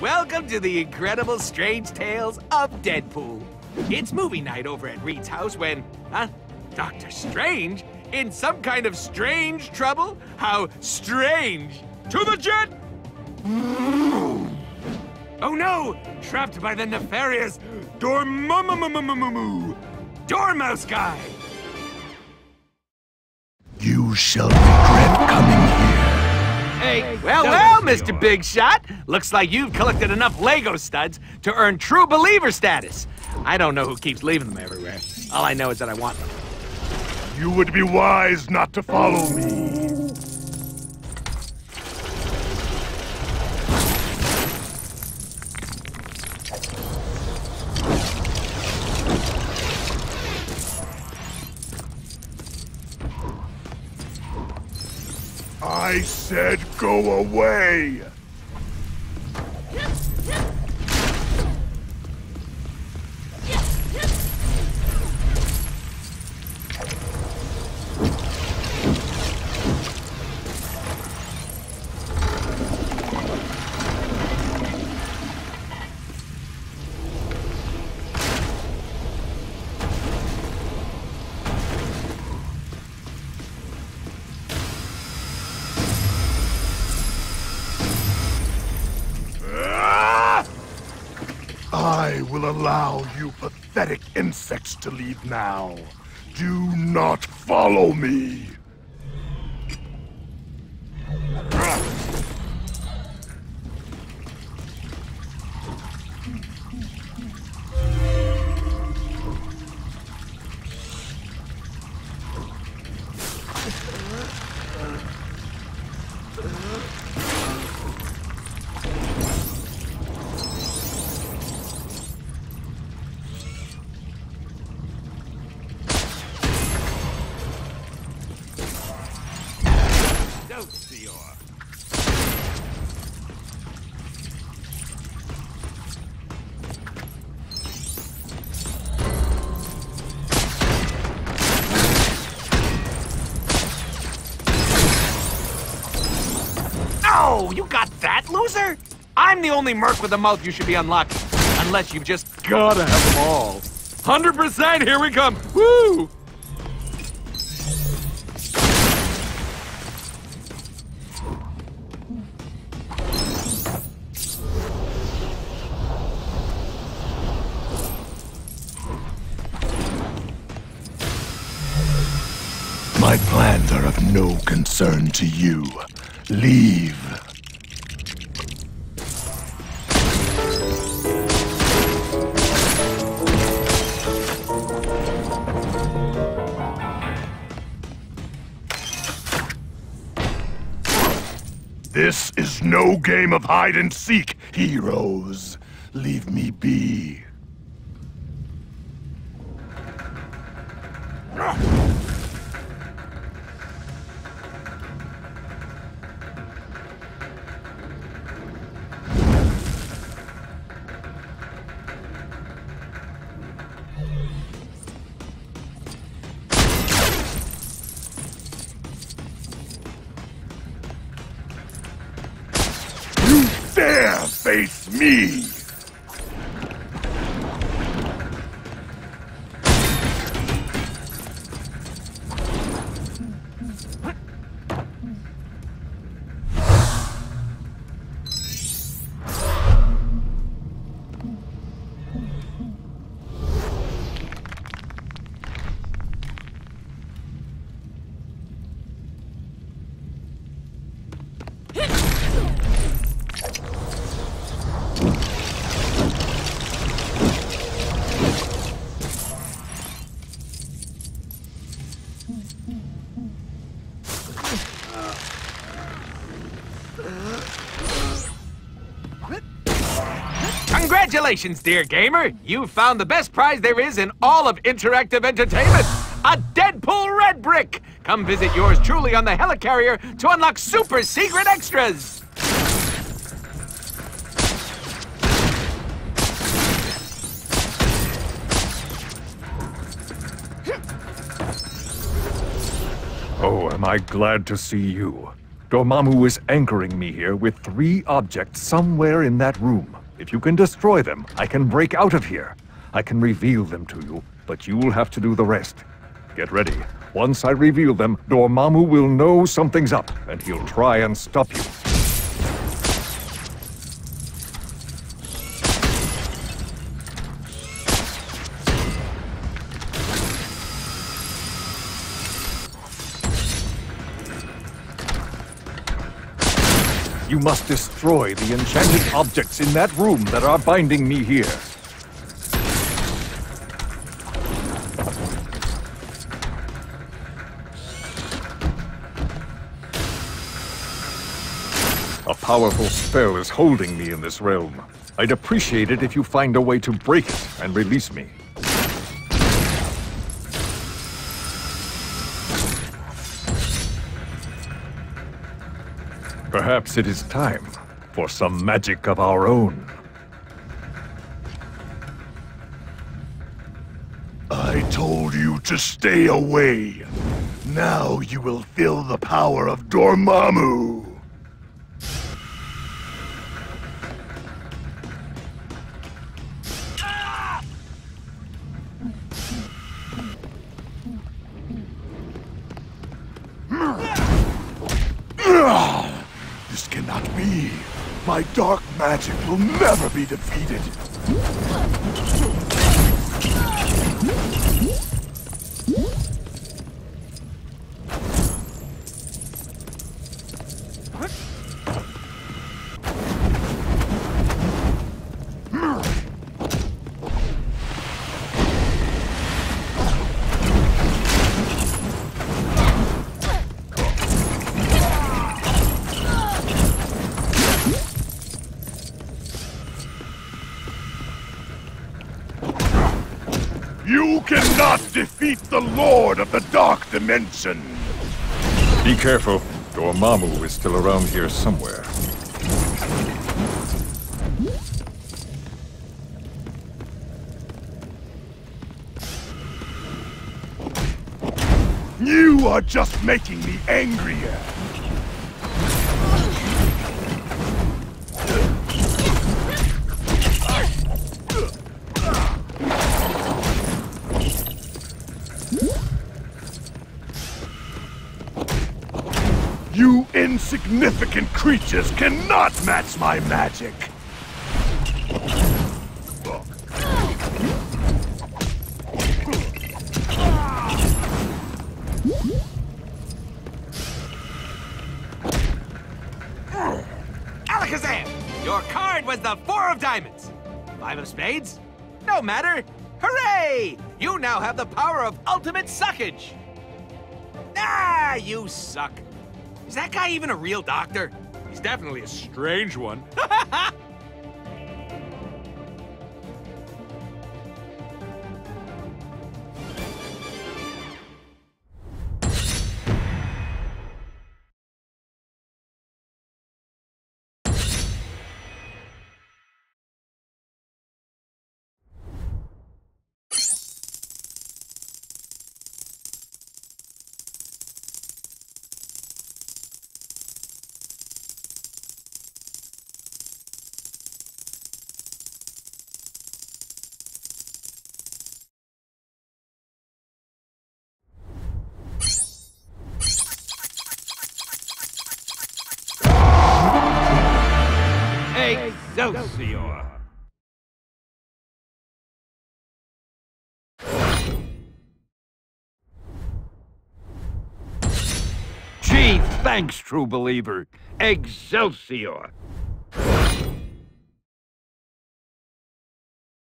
Welcome to the incredible strange tales of Deadpool. It's movie night over at Reed's house when, huh? Doctor Strange? In some kind of strange trouble? How strange! To the jet! Oh no! Trapped by the nefarious Dormamamamamamamoo! Dormouse guy! You shall regret coming here. Hey, well, well, Mr. Big Shot. Looks like you've collected enough Lego studs to earn true believer status. I don't know who keeps leaving them everywhere. All I know is that I want them. You would be wise not to follow me. I said go away! I will allow you pathetic insects to leave now. Do not follow me. Oh, you got that, loser? I'm the only merc with a mouth you should be unlucky. Unless you've just gotta have them all. 100% here we come! Woo! My plans are of no concern to you. Leave. This is no game of hide and seek, heroes. Leave me be. Me! Congratulations, dear gamer! You've found the best prize there is in all of interactive entertainment! A Deadpool Red Brick! Come visit yours truly on the Helicarrier to unlock super secret extras! Oh, am I glad to see you. Dormammu is anchoring me here with three objects somewhere in that room. If you can destroy them, I can break out of here. I can reveal them to you, but you'll have to do the rest. Get ready. Once I reveal them, Dormammu will know something's up, and he'll try and stop you. You must destroy the enchanted objects in that room that are binding me here. A powerful spell is holding me in this realm. I'd appreciate it if you find a way to break it and release me. Perhaps it is time for some magic of our own. I told you to stay away. Now you will feel the power of Dormammu. Be. My dark magic will never be defeated. You cannot defeat the Lord of the Dark Dimension! Be careful. Dormammu is still around here somewhere. You are just making me angrier! You insignificant creatures cannot match my magic! Alakazam! Your card was the Four of Diamonds. Five of Spades? No matter. Hooray! You now have the power of ultimate suckage. Ah, you suck. Is that guy even a real doctor? He's definitely a strange one. Excelsior! Gee, thanks, true believer. Excelsior!